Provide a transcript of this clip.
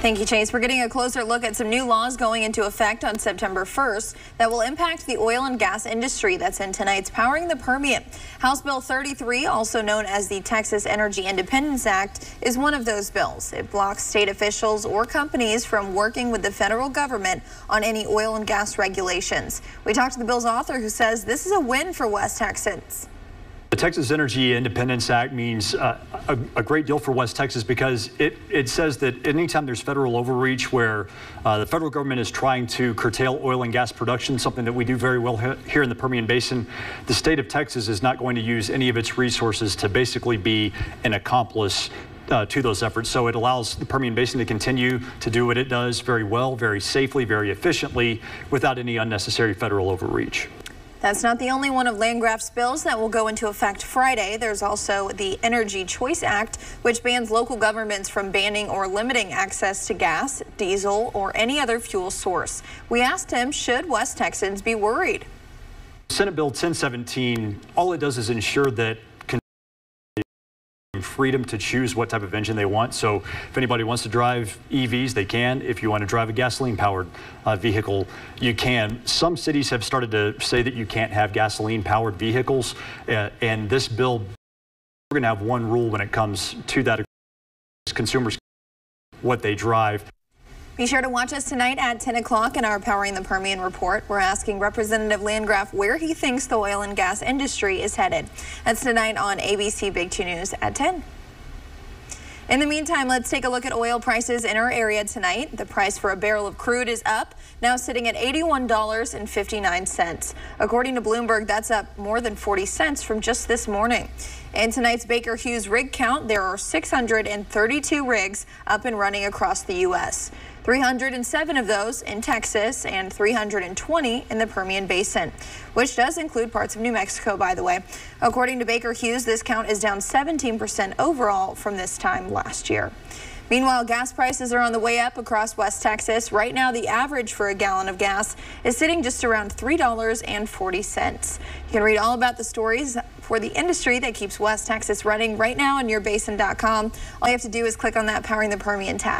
Thank you, Chase. We're getting a closer look at some new laws going into effect on September 1st that will impact the oil and gas industry. That's in tonight's Powering the Permian. House Bill 33, also known as the Texas Energy Independence Act, is one of those bills. It blocks state officials or companies from working with the federal government on any oil and gas regulations. We talked to the bill's author who says this is a win for West Texans. Texas Energy Independence Act means uh, a, a, great deal for West Texas because it, it says that anytime there's federal overreach where uh, the federal government is trying to curtail oil and gas production, something that we do very well here in the Permian Basin, the state of Texas is not going to use any of its resources to basically be an accomplice uh, to those efforts. So it allows the Permian Basin to continue to do what it does very well, very safely, very efficiently, without any unnecessary federal overreach. That's not the only one of Landgraf's bills that will go into effect Friday. There's also the Energy Choice Act, which bans local governments from banning or limiting access to gas, diesel, or any other fuel source. We asked him, should West Texans be worried? Senate Bill 1017, all it does is ensure that freedom to choose what type of engine they want. So if anybody wants to drive EVs, they can. If you want to drive a gasoline-powered uh, vehicle, you can. Some cities have started to say that you can't have gasoline-powered vehicles, uh, and this bill, we're going to have one rule when it comes to that. Consumers, what they drive. Be sure to watch us tonight at 10 o'clock in our Powering the Permian report. We're asking Representative Landgraf where he thinks the oil and gas industry is headed. That's tonight on ABC Big 2 News at 10. In the meantime, let's take a look at oil prices in our area tonight. The price for a barrel of crude is up, now sitting at $81.59. According to Bloomberg, that's up more than 40 cents from just this morning. In tonight's Baker Hughes rig count, there are 632 rigs up and running across the U.S. 307 of those in Texas and 320 in the Permian Basin, which does include parts of New Mexico, by the way. According to Baker Hughes, this count is down 17% overall from this time last year. Meanwhile, gas prices are on the way up across West Texas. Right now, the average for a gallon of gas is sitting just around $3.40. You can read all about the stories for the industry that keeps West Texas running right now on yourbasin.com. All you have to do is click on that Powering the Permian tab.